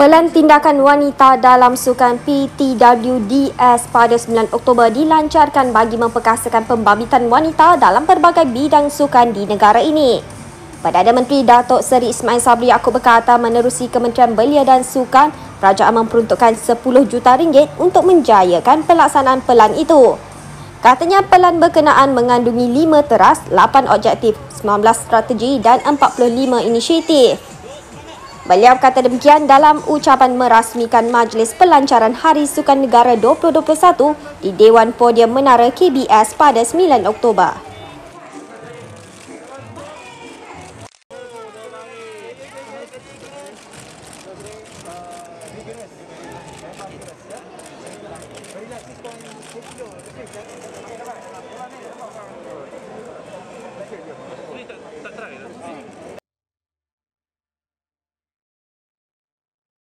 Pelan tindakan wanita dalam sukan PTWDS pada 9 Oktober dilancarkan bagi memperkasakan pembabitan wanita dalam pelbagai bidang sukan di negara ini. Perdana Menteri Datuk Seri Ismail Sabri Yaakob berkata menerusi Kementerian Belia dan Sukan, kerajaan memperuntukkan 10 juta ringgit untuk menjayakan pelaksanaan pelan itu. Katanya pelan berkenaan mengandungi 5 teras, 8 objektif, 19 strategi dan 45 inisiatif. Beliau kata demikian dalam ucapan merasmikan Majlis Pelancaran Hari Sukan Negara 2021 di Dewan Podium Menara KBS pada 9 Oktober. Давай, давай.